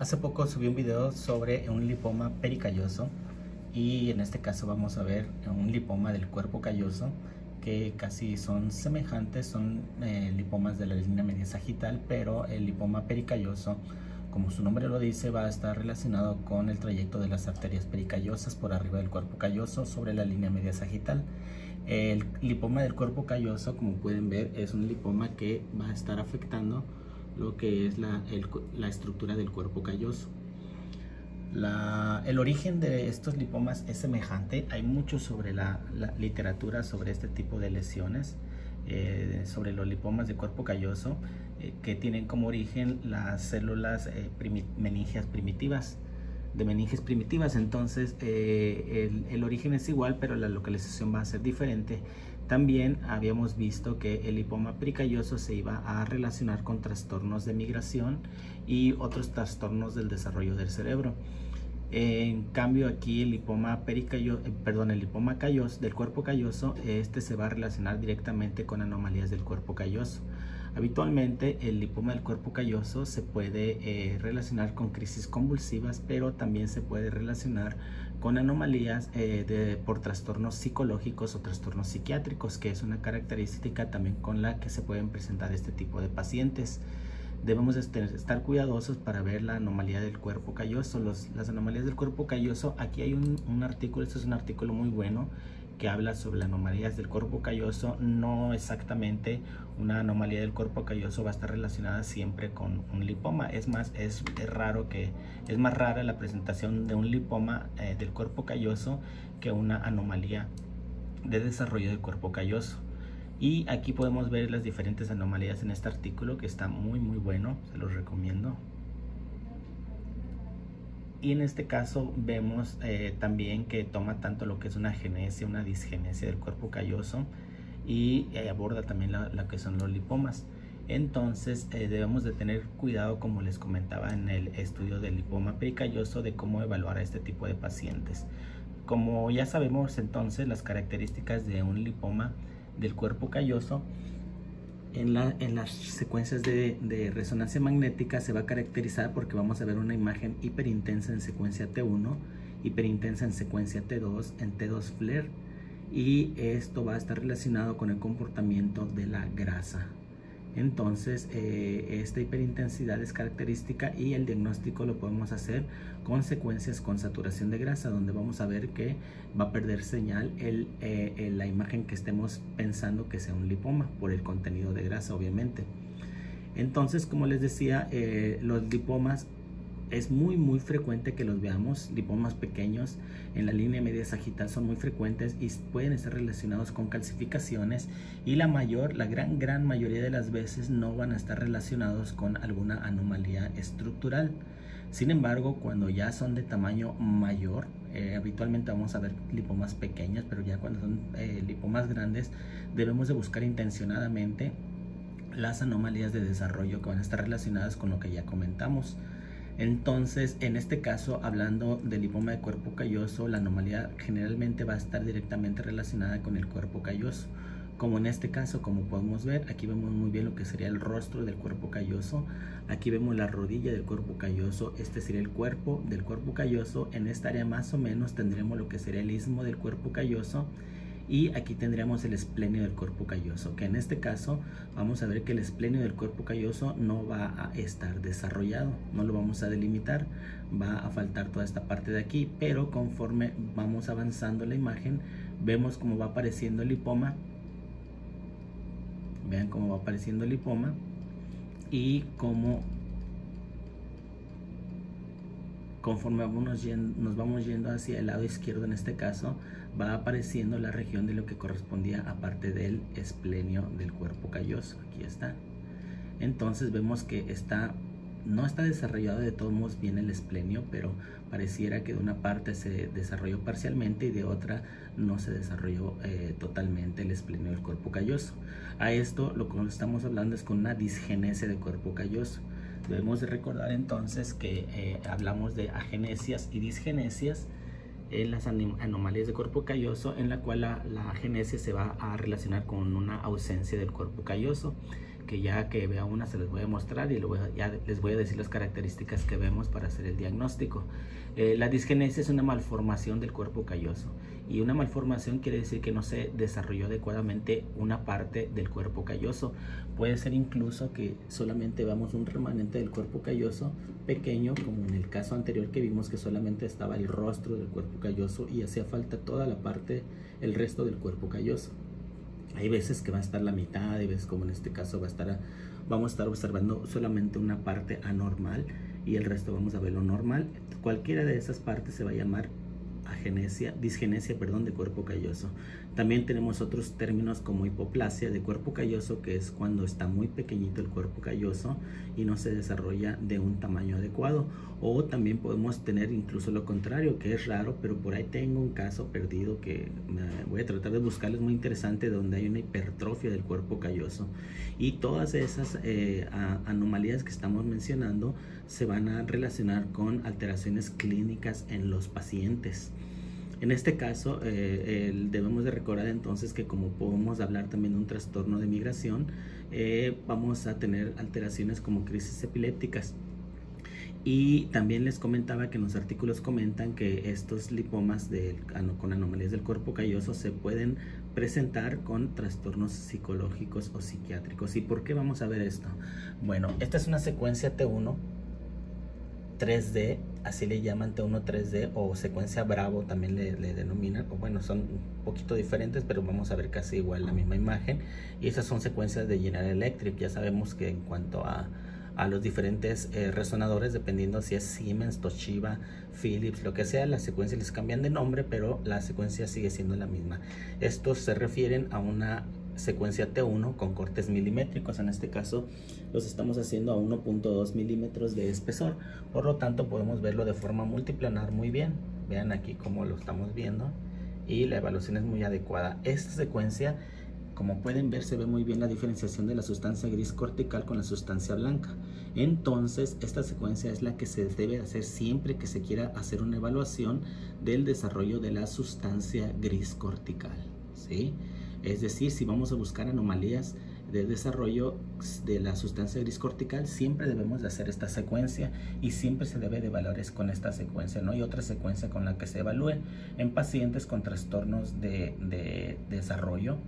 Hace poco subí un video sobre un lipoma pericalloso y en este caso vamos a ver un lipoma del cuerpo calloso que casi son semejantes, son eh, lipomas de la línea media sagital, pero el lipoma pericalloso, como su nombre lo dice, va a estar relacionado con el trayecto de las arterias pericallosas por arriba del cuerpo calloso sobre la línea media sagital. El lipoma del cuerpo calloso, como pueden ver, es un lipoma que va a estar afectando lo que es la, estructura del cuerpo calloso. el origen de estos lipomas es semejante. Hay mucho sobre la, literatura sobre este tipo de lesiones, eh, sobre los lipomas de cuerpo calloso, eh, que tienen como origen las células eh, meningias primitivas, de meninges primitivas. Entonces, el, el, origen es igual, pero la localización va a ser diferente también habíamos visto que el lipoma pericalloso se iba a relacionar con trastornos de migración y otros trastornos del desarrollo del cerebro. En cambio aquí el lipoma eh, perdón, el lipoma del cuerpo calloso, este se va a relacionar directamente con anomalías del cuerpo calloso. Habitualmente el lipoma del cuerpo calloso se puede eh, relacionar con crisis convulsivas, pero también se puede relacionar con anomalías eh, de, por trastornos psicológicos o trastornos psiquiátricos, que es una característica también con la que se pueden presentar este tipo de pacientes. Debemos estar cuidadosos para ver la anomalía del cuerpo calloso. las anomalías del cuerpo calloso, aquí hay un, un artículo, este es un artículo muy bueno que habla sobre anomalías del cuerpo calloso, no exactamente una anomalía del cuerpo calloso va a estar relacionada siempre con un lipoma. Es más, es, raro que, es más rara la presentación de un lipoma eh, del cuerpo calloso que una anomalía de desarrollo del cuerpo calloso. Y aquí podemos ver las diferentes anomalías en este artículo que está muy muy bueno, se los recomiendo y en este caso vemos eh, también que toma tanto lo que es una genesia, una disgenesia del cuerpo calloso y eh, aborda también lo que son los lipomas. Entonces eh, debemos de tener cuidado, como les comentaba en el estudio del lipoma pericalloso, de cómo evaluar a este tipo de pacientes. Como ya sabemos entonces las características de un lipoma del cuerpo calloso, en, las secuencias de, resonancia magnética se va a caracterizar porque vamos a ver una imagen hiperintensa en secuencia T1, hiperintensa en secuencia T2, en T2 flare y esto va a estar relacionado con el comportamiento de la grasa. Entonces, eh, esta hiperintensidad es característica y el diagnóstico lo podemos hacer con secuencias con saturación de grasa, donde vamos a ver que va a perder señal el, eh, la imagen que estemos pensando que sea un lipoma por el contenido de grasa, obviamente. Entonces, como les decía, eh, los lipomas es muy muy frecuente que los veamos, lipomas pequeños en la línea media sagital son muy frecuentes y pueden estar relacionados con calcificaciones y la mayor, la gran gran mayoría de las veces no van a estar relacionados con alguna anomalía estructural. Sin embargo, cuando ya son de tamaño mayor, eh, habitualmente vamos a ver lipomas pequeños, pero ya cuando son eh, lipomas grandes, debemos de buscar intencionadamente las anomalías de desarrollo que van a estar relacionadas con lo que ya comentamos. Entonces, en este caso, hablando del lipoma de cuerpo calloso, la anomalía generalmente va a estar directamente relacionada con el cuerpo calloso. Como en este caso, como podemos ver, aquí vemos muy bien lo que sería el rostro del cuerpo calloso. Aquí vemos la rodilla del cuerpo calloso. Este sería el cuerpo del cuerpo calloso. En esta área más o menos tendremos lo que sería el istmo del cuerpo calloso y aquí tendríamos el esplenio del cuerpo calloso que en este caso vamos a ver que el esplenio del cuerpo calloso no va a estar desarrollado no lo vamos a delimitar va a faltar toda esta parte de aquí pero conforme vamos avanzando la imagen vemos cómo va apareciendo el lipoma vean cómo va apareciendo el lipoma y cómo conforme vamos yendo, nos vamos yendo hacia el lado izquierdo en este caso, va apareciendo la región de lo que correspondía a parte del esplenio del cuerpo calloso. Aquí está. Entonces vemos que está, no está desarrollado de todos modos bien el esplenio, pero pareciera que de una parte se desarrolló parcialmente y de otra no se desarrolló eh, totalmente el esplenio del cuerpo calloso. A esto lo que estamos hablando es con una disgenesia del cuerpo calloso. Debemos de recordar entonces que eh, hablamos de agenesias y disgenesias en las anomalías de cuerpo calloso en la cual la, la, agenesia se va a relacionar con una ausencia del cuerpo calloso que ya que vea una se les voy a mostrar y luego ya les voy a decir las características que vemos para hacer el diagnóstico. Eh, la disgenesia es una malformación del cuerpo calloso y una malformación quiere decir que no se desarrolló adecuadamente una parte del cuerpo calloso. Puede ser incluso que solamente veamos un remanente del cuerpo calloso pequeño, como en el caso anterior que vimos que solamente estaba el rostro del cuerpo calloso y hacía falta toda la parte, el resto del cuerpo calloso. Hay veces que va a estar la mitad, hay veces como en este caso va a estar, vamos a estar observando solamente una parte anormal y el resto vamos a ver lo normal. Cualquiera de esas partes se va a llamar agenesia, disgenesia perdón, de cuerpo calloso. También tenemos otros términos como hipoplasia de cuerpo calloso, que es cuando está muy pequeñito el cuerpo calloso y no se desarrolla de un tamaño adecuado. O también podemos tener incluso lo contrario, que es raro, pero por ahí tengo un caso perdido que voy a tratar de buscarles muy interesante, donde hay una hipertrofia del cuerpo calloso. Y todas esas eh, anomalías que estamos mencionando se van a relacionar con alteraciones clínicas en los pacientes. En este caso, eh, debemos de recordar entonces que como podemos hablar también de un trastorno de migración, eh, vamos a tener alteraciones como crisis epilépticas. Y también les comentaba que en los artículos comentan que estos lipomas con anomalías del cuerpo calloso se pueden presentar con trastornos psicológicos o psiquiátricos. ¿Y por qué vamos a ver esto? Bueno, esta es una secuencia T1 3D, así le llaman T1 3D o secuencia Bravo también le, denominan, o bueno, son un poquito diferentes, pero vamos a ver casi igual la misma imagen. Y esas son secuencias de General Electric, ya sabemos que en cuanto a, los diferentes eh, resonadores, dependiendo si es Siemens, Toshiba, Philips, lo que sea, las secuencias les cambian de nombre, pero la secuencia sigue siendo la misma. Estos se refieren a una secuencia T1 con cortes milimétricos. En este caso los estamos haciendo a 1.2 milímetros de espesor. Por lo tanto podemos verlo de forma multiplanar muy bien. Vean aquí cómo lo estamos viendo. Y la evaluación es muy adecuada. Esta secuencia, como pueden ver, se ve muy bien la diferenciación de la sustancia gris cortical con la sustancia blanca. Entonces, esta secuencia es la que se debe hacer siempre que se quiera hacer una evaluación del desarrollo de la sustancia gris cortical. ¿sí? Es decir, si vamos a buscar anomalías de desarrollo de la sustancia gris cortical, siempre debemos de hacer esta secuencia y siempre se debe de valores con esta secuencia. No hay otra secuencia con la que se evalúe en pacientes con trastornos de, de desarrollo,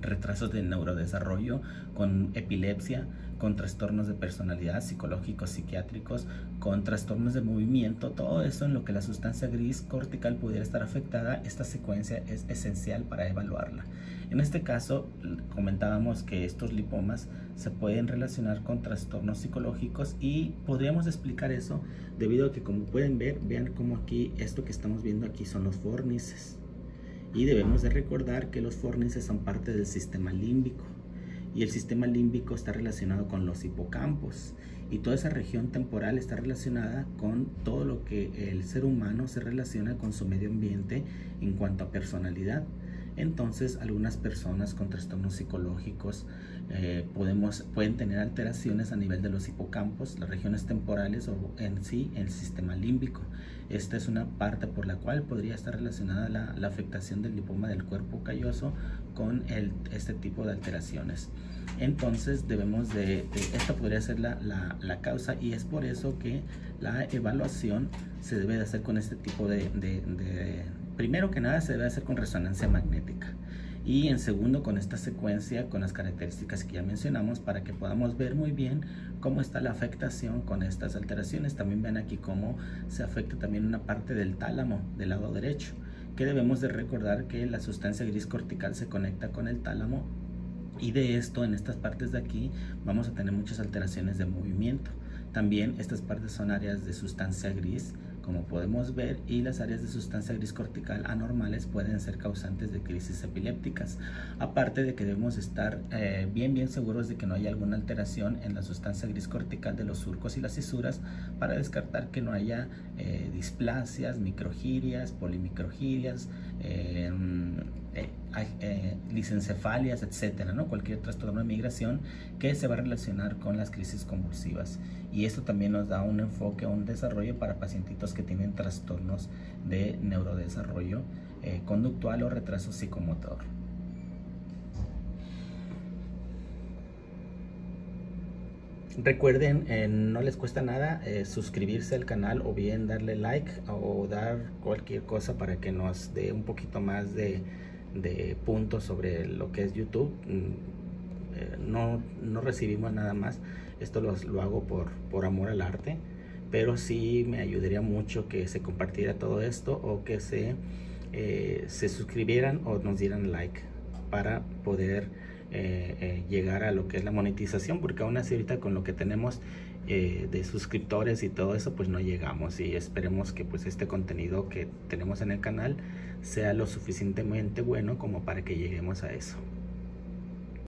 retrasos de neurodesarrollo, con epilepsia, con trastornos de personalidad, psicológicos, psiquiátricos, con trastornos de movimiento, todo eso en lo que la sustancia gris cortical pudiera estar afectada, esta secuencia es esencial para evaluarla. En este caso, comentábamos que estos lipomas se pueden relacionar con trastornos psicológicos y podríamos explicar eso debido a que como pueden ver, vean cómo aquí esto que estamos viendo aquí son los fornices. Y debemos de recordar que los fornices son parte del sistema límbico y el sistema límbico está relacionado con los hipocampos y toda esa región temporal está relacionada con todo lo que el ser humano se relaciona con su medio ambiente en cuanto a personalidad. Entonces, algunas personas con trastornos psicológicos eh, podemos, pueden tener alteraciones a nivel de los hipocampos, las regiones temporales o en sí el sistema límbico. Esta es una parte por la cual podría estar relacionada la, afectación del lipoma del cuerpo calloso con este tipo de alteraciones. Entonces debemos de, esta podría ser la, la, la, causa y es por eso que la evaluación se debe de hacer con este tipo de, de, de primero que nada se debe hacer con resonancia magnética y en segundo con esta secuencia con las características que ya mencionamos para que podamos ver muy bien cómo está la afectación con estas alteraciones. También ven aquí cómo se afecta también una parte del tálamo del lado derecho, que debemos de recordar que la sustancia gris cortical se conecta con el tálamo y de esto en estas partes de aquí vamos a tener muchas alteraciones de movimiento. También estas partes son áreas de sustancia gris como podemos ver, y las áreas de sustancia gris cortical anormales pueden ser causantes de crisis epilépticas. Aparte de que debemos estar eh, bien bien seguros de que no hay alguna alteración en la sustancia gris cortical de los surcos y las cisuras para descartar que no haya eh, displasias, microgirias, polimicrogirias, eh, eh, licencefalias, etcétera, ¿no? Cualquier trastorno de migración que se va a relacionar con las crisis convulsivas. Y esto también nos da un enfoque, un desarrollo para pacientitos que tienen trastornos de neurodesarrollo eh, conductual o retraso psicomotor. Recuerden, eh, no les cuesta nada eh, suscribirse al canal o bien darle like o dar cualquier cosa para que nos dé un poquito más de, puntos sobre lo que es YouTube. Mm, eh, no, no, recibimos nada más. Esto lo, lo hago por, por amor al arte. Pero sí me ayudaría mucho que se compartiera todo esto o que se, se suscribieran o nos dieran like para poder eh, eh, llegar a lo que es la monetización, porque aún así ahorita con lo que tenemos eh, de suscriptores y todo eso, pues no llegamos y esperemos que pues este contenido que tenemos en el canal sea lo suficientemente bueno como para que lleguemos a eso.